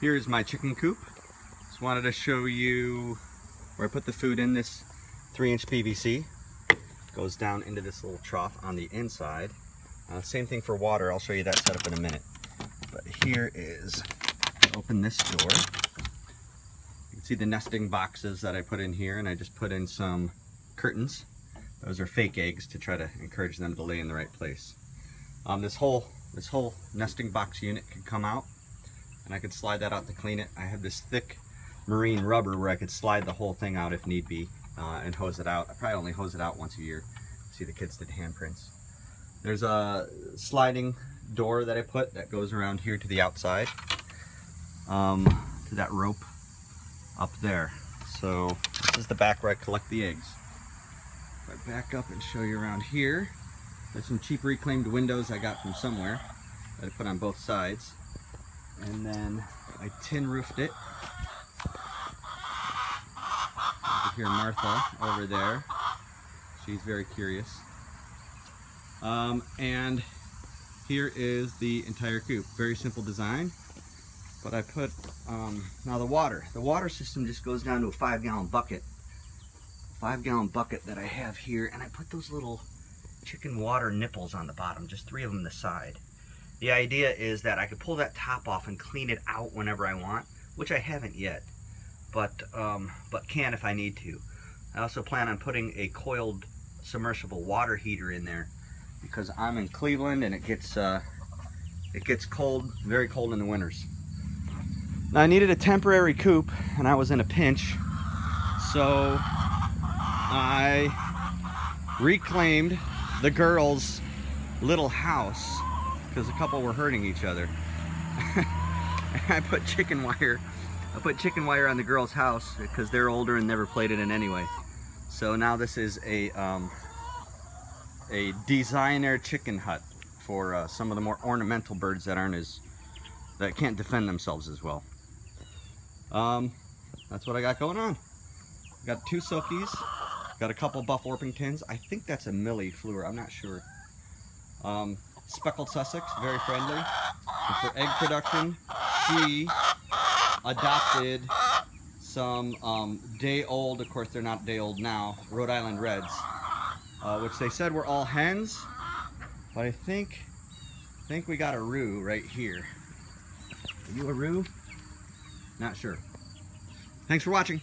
Here's my chicken coop. Just wanted to show you where I put the food in this three inch PVC. Goes down into this little trough on the inside. Uh, same thing for water. I'll show you that setup in a minute. But here is, open this door. You can see the nesting boxes that I put in here and I just put in some curtains. Those are fake eggs to try to encourage them to lay in the right place. Um, this whole this whole nesting box unit could come out and I could slide that out to clean it. I have this thick marine rubber where I could slide the whole thing out if need be uh, and hose it out. I probably only hose it out once a year. See the kids did handprints. There's a sliding door that I put that goes around here to the outside um, to that rope up there. So this is the back where I collect the eggs. If I back up and show you around here, there's some cheap reclaimed windows I got from somewhere that I put on both sides. And then I tin roofed it. You hear Martha over there. She's very curious. Um, and here is the entire coop. Very simple design. But I put, um, now the water. The water system just goes down to a five gallon bucket. Five gallon bucket that I have here. And I put those little chicken water nipples on the bottom, just three of them the side. The idea is that I could pull that top off and clean it out whenever I want, which I haven't yet, but, um, but can if I need to. I also plan on putting a coiled submersible water heater in there because I'm in Cleveland and it gets, uh, it gets cold, very cold in the winters. Now I needed a temporary coop and I was in a pinch, so I reclaimed the girls' little house because a couple were hurting each other. I put chicken wire, I put chicken wire on the girls' house because they're older and never played it in anyway. So now this is a um, a designer chicken hut for uh, some of the more ornamental birds that aren't as that can't defend themselves as well. Um, that's what I got going on. Got two silkies, got a couple buff Orpingtons. I think that's a Mille Fleur, I'm not sure. Um, speckled Sussex, very friendly. And for egg production, she adopted some um, day old, of course they're not day old now, Rhode Island Reds, uh, which they said were all hens, but I think, I think we got a roo right here. Are you a roo? Not sure. Thanks for watching.